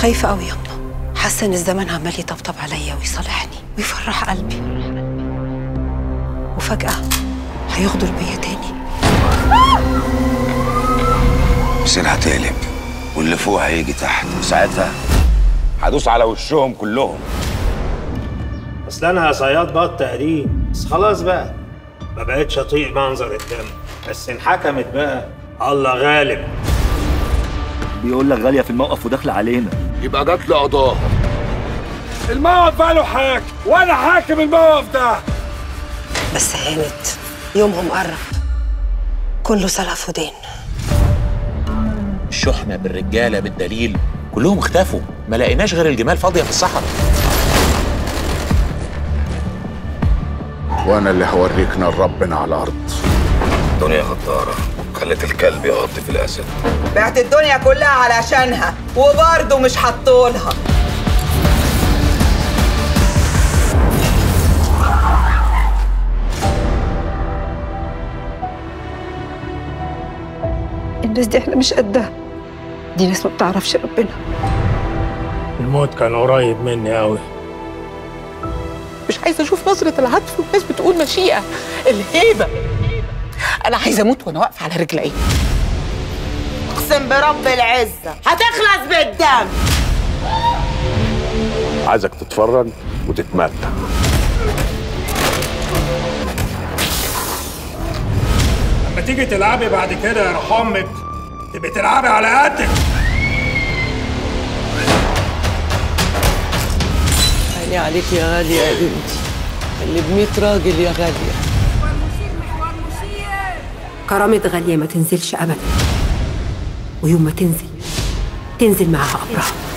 خايفة قوي يما حاسة إن الزمن عمال يطبطب عليا ويصالحني ويفرح قلبي. وفجأة هيغدر بيا تاني. مصير هتقلب واللي فوق هيجي تحت. وساعتها هدوس على وشهم كلهم. أصل أنا صياد بط قديم بس خلاص بقى. ما بقتش أطيق منظر الدم. بس انحكمت بقى. الله غالب. بيقول لك غالية في الموقف وداخلة علينا. يبقى جات له قضاها الموقف بقى له حاكم وأنا حاكم الموقف ده. بس هانت يومهم قرب. كله سلف ودين. الشحنة بالرجالة بالدليل كلهم اختفوا. ما لقيناش غير الجمال فاضية في الصحراء. وأنا اللي هوريك نار ربنا على الأرض. الدنيا غدارة. خلت الكلب يغط في الأسد. بعت الدنيا كلها علشانها وبرضه مش حطولها الناس دي إحنا مش قدها. دي ناس ما بتعرفش ربنا. الموت كان قريب مني قوي. مش عايزة أشوف نظرة العطف والناس بتقول مشيئة. الهيبة. أنا عايزه أموت وأنا واقفه على رجلي اقسم برب العزة هتخلص بالدم. عايزك تتفرج وتتمتع. لما تيجي تلعبي بعد كده يا روح أمك تبقي تلعبي على قدك. عيني عليك يا غاليه يا بنتي. اللي بميت راجل يا غاليه كرامة غالية ما تنزلش أبدا. ويوم ما تنزل تنزل معاها أبرار